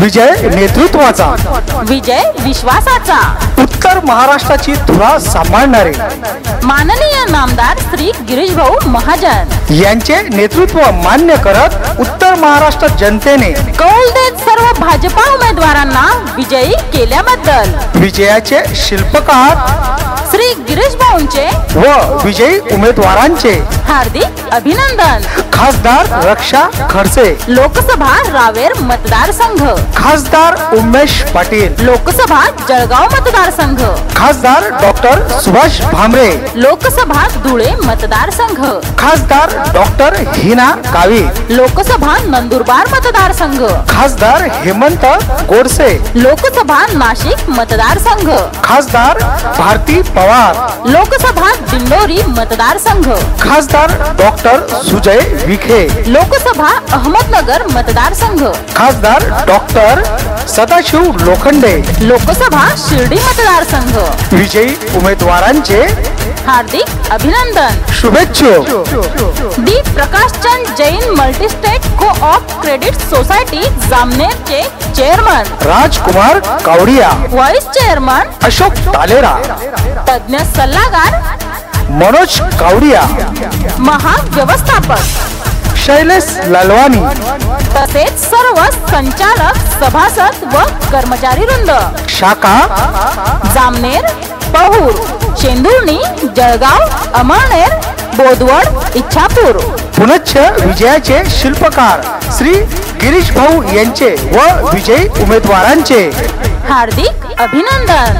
विजय नेतृत्वाचा. विजय विश्वासाचा. उत्तर महाराष्ट्राची धुरा सांभाळणारे. माननीय नामदार श्री गिरीश भाऊ महाजन. यांचे नेतृत्व मान्य करत उत्तर महाराष्ट्र जनतेने कौल देत सर्व भाजपा उमेदवारांना विजयी केल्याबद्दल. विजयाचे शिल्पकार श्री गिरीश भाऊंचे व विजयी उमेदवारांचे हार्दिक अभिनंदन. खासदार रक्षा खडसे. लोकसभा रावेर मतदारसंघ खासदार उमेश पाटील. लोकसभा जळगाव मतदारसंघ खासदार डॉक्टर सुभाष भामरे. लोकसभा धुळे मतदारसंघ खासदार डॉक्टर हिना कावी. लोकसभा नंदुरबार मतदारसंघ खासदार हेमंत गोडसे. लोकसभा नाशिक मतदारसंघ खासदार भारती पवार. लोकसभा दिंडोरी मतदारसंघ खासदार डॉक्टर सुजय विखे. लोकसभा अहमदनगर मतदारसंघ. खासदार डॉक्टर सदाशिव लोखंडे. लोकसभा शिर्डी मतदारसंघ. विजयी उमेदवारांचे हार्दिक अभिनंदन. शुभेच्छुक D. Prakashchand Jain multistate co op credit society जामनेरचे chairman Rajkumar Kawadia. Vice chairman Ashok Talera तज्ञ सल्लागार मनोज कावडिया. महाव्यवस्थापक. शैलेश ललवानी. तसेच सर्व संचालक सभासद व कर्मचारी वृंद. शाखा. जामनेर पहूर शेंदुर्णी जळगाव अमळनेर बोदवड इच्छापूर. पुनच्छ विजयाचे शिल्पकार श्री गिरीश भाऊ यांचे व विजयी उमेदवारांचे. हार्दिक अभिनंदन.